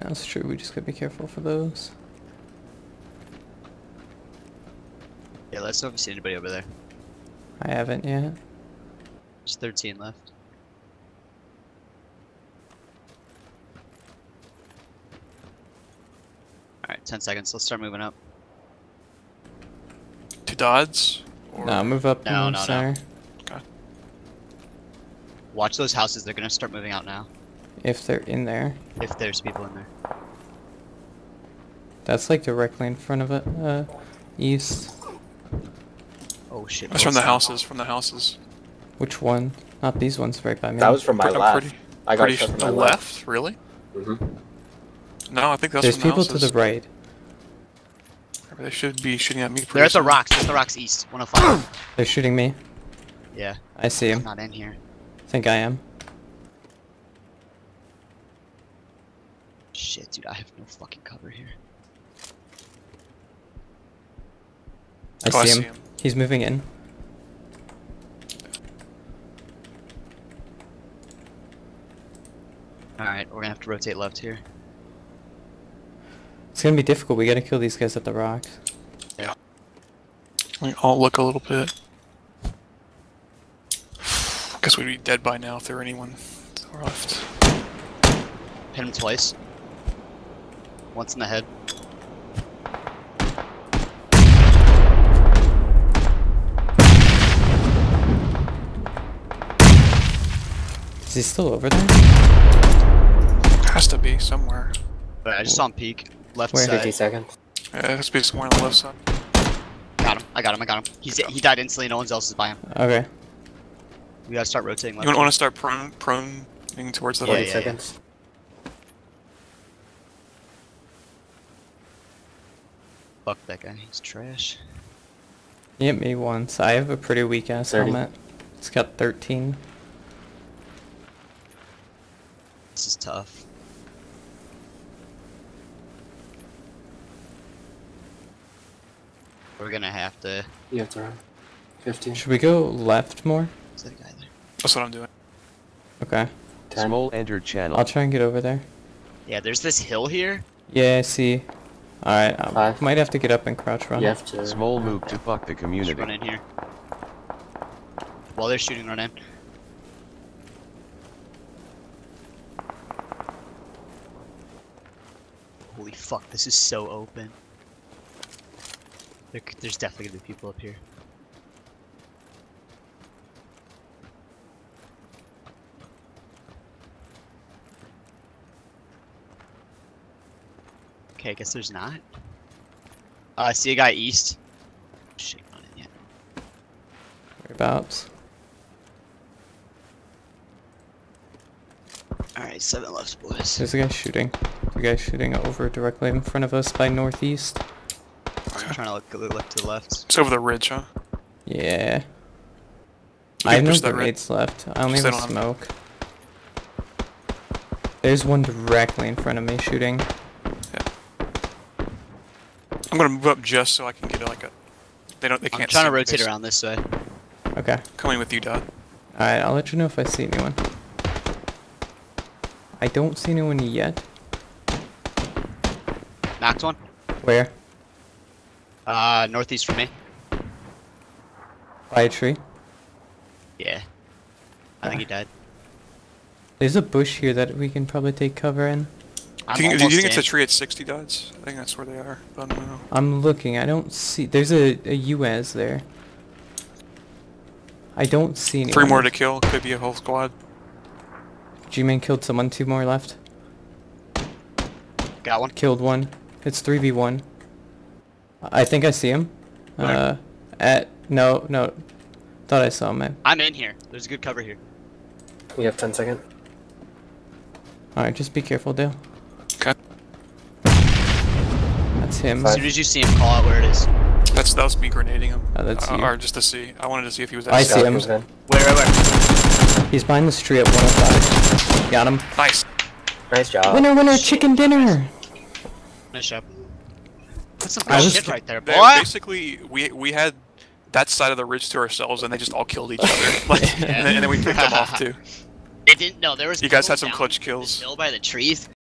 That's true. We just gotta be careful for those. Yeah, let's not see anybody over there. I haven't yet. There's 13 left. Alright, 10 seconds. Let's start moving up. To Dods? Or No, move up No, in no, the no. center. Watch those houses. They're gonna start moving out now. If they're in there. If there's people in there. That's like directly in front of it. Uh, east. Oh shit. That's from the houses, from the houses. Which one? Not these ones right by me. That was from my Pre- uh, left. Pretty, I got pretty from the my left? Really? hmm No, I think that's There's from the people to the right. They should be shooting at me pretty They're at the rocks. There's the rocks east. 105. They're shooting me. yeah. I see I'm him. not in here. I think I am. Shit, dude. I have no fucking cover here. I, Oh, I see, see him. him. He's moving in. Alright, we're gonna have to rotate left here. It's gonna be difficult. We gotta kill these guys at the rocks. Yeah. We all look a little bit. Guess we'd be dead by now if there were anyone to our left. Hit him twice. Once in the head. Is he still over there? Has to be somewhere. But I just saw him peek. Left Where? 50 side. seconds. Yeah, it has to be somewhere on the left side. Got him. I got him. I got him. He's he died instantly. No one else is by him. Okay. We gotta start rotating left. You want to start prone, proning towards the Yeah, 40 right? yeah, yeah. seconds. Fuck that guy. He's trash. He hit me once. I have a pretty weak ass 30. helmet. It's got 13. This is tough. We're gonna have to. You have to run. 15. Should we go left more? Is that a guy there? That's what I'm doing. Okay. 10. Small entered channel. I'll try and get over there. Yeah, there's this hill here. Yeah, I see. Alright, I Five. might have to get up and crouch run. You have to. Small move to fuck the Just community. run in here. While they're shooting, run in. Holy fuck, this is so open. There, there's definitely gonna be people up here. Okay, I guess there's not. Uh, I see a guy east. Shit, not in yet. Whereabouts? Alright, seven left, boys. There's a guy shooting. There's a guy shooting over directly in front of us by northeast. I'm trying to look, look to the left. It's over the ridge, huh? Yeah. I have can no push that grenades left. I only have a don't have- smoke. There's one directly in front of me shooting. I'm gonna move up just so I can get like a. They don't. They can't. I'm trying see to rotate basically. around this way. Okay. Coming with you, Dot. Alright, I'll let you know if I see anyone. I don't see anyone yet. Knocked one. Where? Uh, northeast from me. By a tree? Yeah. I think he died. There's a bush here that we can probably take cover in. I'm do you, think- do you almost think it's a tree at 60 dots? I think that's where they are. But I don't know. I'm looking. I don't see. There's a, a UAZ there. I don't see anyone. Three more to kill. Could be a whole squad. G-Man killed someone. Two more left. Got one. Killed one. It's 3v1. I think I see him. Where? Uh, at no no. Thought I saw him. Man. I'm in here. There's a good cover here. We have 10 seconds. All right, just be careful, Dale. Okay. That's him. As soon as you see him, call out where it is. That's that was me grenading him. Oh, that's uh, you. Or just to see. I wanted to see if he was. I at see him. Goes in. Where, where, where? He's behind the tree at 105. Got him. Nice. Nice job. Winner, winner, chicken dinner. Nice job. That's some I good was shit right there, boy. basically, we we had that side of the ridge to ourselves, and they just all killed each other. like, and, then, and then we picked them off too. It didn't. No, there was. You guys had some clutch this kills. Hill by the trees.